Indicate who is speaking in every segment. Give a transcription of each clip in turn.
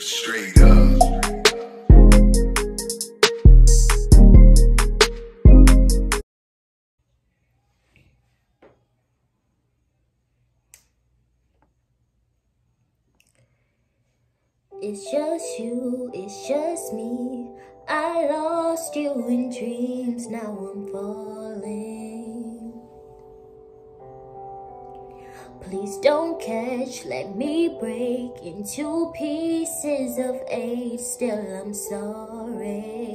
Speaker 1: Straight up. It's just you, it's just me. I lost you in dreams, now I'm falling. Please don't catch, let me break into pieces of eight. Still, I'm sorry.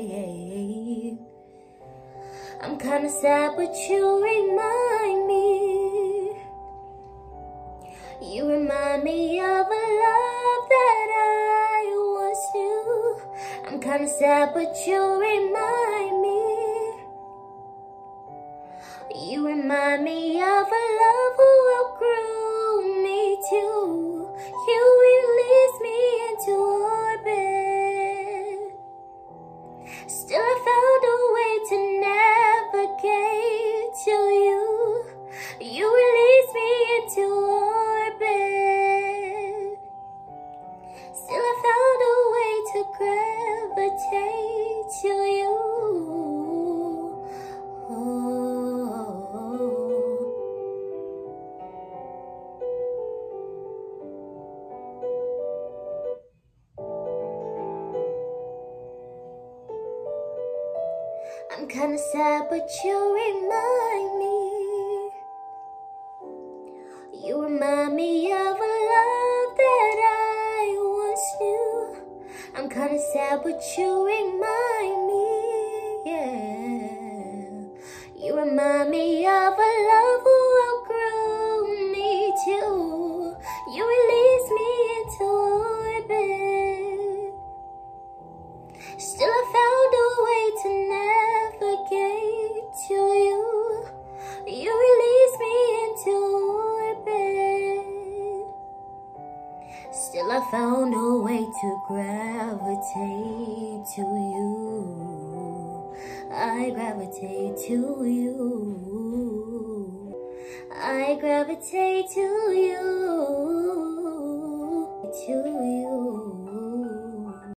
Speaker 1: I'm kinda sad, but you remind me. You remind me of a love that I once knew. I'm kinda sad, but you remind me. You remind me of a love Still, a I'm kinda sad, but you remind me. You remind me of a love that I once knew. I'm kinda sad, but you remind me, yeah. You remind me Still, I found a way to gravitate to you. I gravitate to you. I gravitate to you.